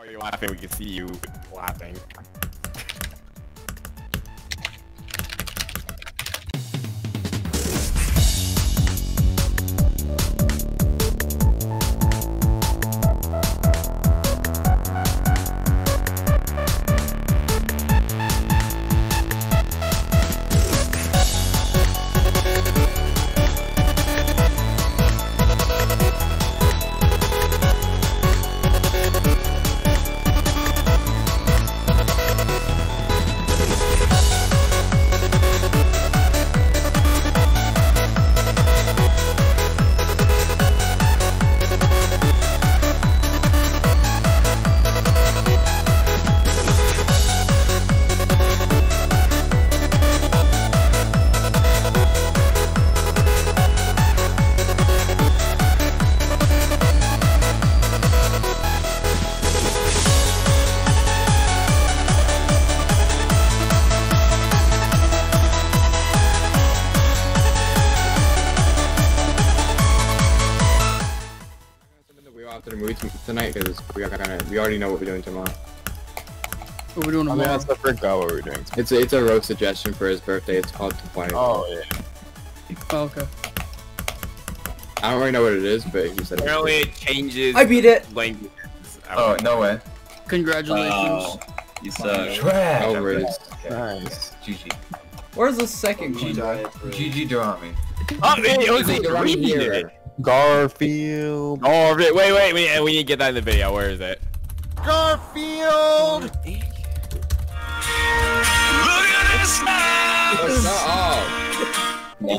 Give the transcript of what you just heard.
While you're laughing, we can see you laughing. We all after the movie tonight because we are gonna we already know what we're doing tomorrow. What we doing I mean, tomorrow? that's the forgot what we're doing. It's a, it's a road suggestion for his birthday. It's called Compliance. Oh yeah. Oh, okay. I don't really know what it is, but he said. Apparently, it changes I beat it. languages. Oh no way. Congratulations. Wow. You suck. Trash. Oh, Riz. Nice. GG. Where's the second GG. guy? GG Durami. Oh, it, it was He's like green here. Here. Garfield. Oh, wait, wait, wait, we, we need to get that in the video. Where is it? Garfield. Oh, shut up.